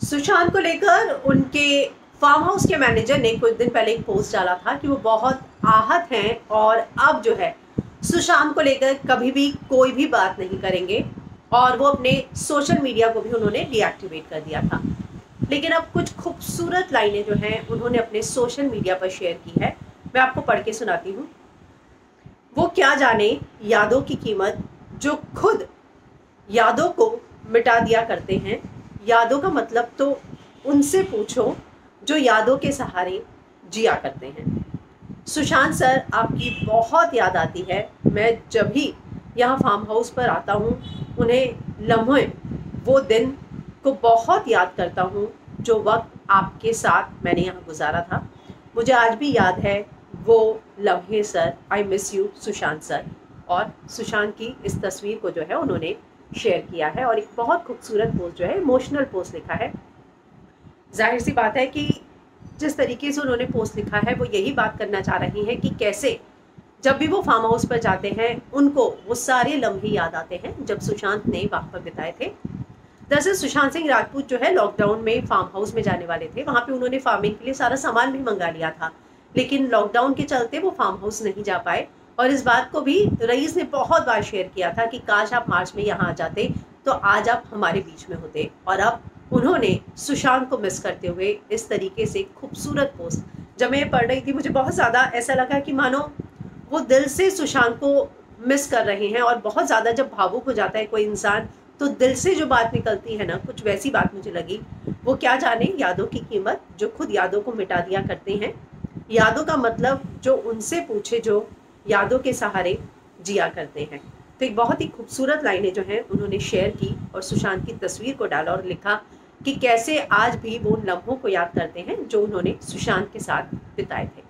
सुशांत को लेकर उनके फार्म हाउस के मैनेजर ने कुछ दिन पहले एक पोस्ट डाला था कि वो बहुत आहत हैं और अब जो है, सुशांत को लेकर कभी भी कोई भी बात नहीं करेंगे और वो अपने सोशल मीडिया को भी उन्होंने डीएक्टिवेट कर दिया था। लेकिन अब कुछ खूबसूरत लाइनें जो हैं, उन्होंने अपने सोशल मीडिया पर शेयर की है। मैं आपको पढ़ के सुनाती हूँ। वो क्या जाने यादों की कीमत जो खुद यादों को मिटा दिया करते हैं यादों का मतलब तो उनसे पूछो जो यादों के सहारे जिया करते हैं। सुशांत सर, आपकी बहुत याद आती है। मैं जब भी यहाँ फार्म हाउस पर आता हूँ, उन्हें लम्हे, वो दिन को बहुत याद करता हूँ, जो वक्त आपके साथ मैंने यहाँ गुजारा था। मुझे आज भी याद है वो लम्हे, sir. I miss you Sushant sir. और सुशांत की इस तस्वीर को जो है उन्होंने शेयर किया है और एक बहुत खूबसूरत पोस्ट जो है इमोशनल पोस्ट लिखा है। ज़ाहिर सी बात है कि जिस तरीके से उन्होंने पोस्ट लिखा है, वो यही बात करना चाह रही हैं कि कैसे जब भी वो फार्म हाउस पर जाते हैं, उनको वो सारे लम्हे याद आते हैं, जब सुशांत ने वहाँ पर बिताए थे। दरअसल सुशांत सिंह राजपूत जो है लॉकडाउन में फार्म हाउस में जाने वाले थे। वहाँ पे उन्होंने फ़ार्मिंग के लिए सारा सामान भी मंगा लिया था। लेकिन लॉकडाउन के चलते वो फार्म हाउस नहीं जा पाए। और इस बात को भी रईस ने बहुत बार शेयर किया था कि काश आप मार्च में यहाँ आ जाते तो आज आप हमारे बीच में होते। और अब उन्होंने सुशांत को मिस करते हुए इस तरीके से खूबसूरत पोस्ट जब मैं पढ़ रही थी। मुझे बहुत ज़्यादा ऐसा लगा कि मानो वो दिल से सुशांत को मिस कर रहे हैं और बहुत ज़्यादा जब भावुक हो जाता है कोई इंसान तो दिल से जो बात निकलती है ना, कुछ वैसी बात मुझे लगी। वो क्या जाने यादों की कीमत जो खुद यादों को मिटा दिया करते हैं। यादों का मतलब जो उनसे पूछे जो यादों के सहारे जिया करते हैं। तो एक बहुत ही खूबसूरत लाइनें जो हैं, उन्होंने शेयर की और सुशांत की तस्वीर को डाला और लिखा कि कैसे आज भी वो लम्हों को याद करते हैं जो उन्होंने सुशांत के साथ बिताए थे।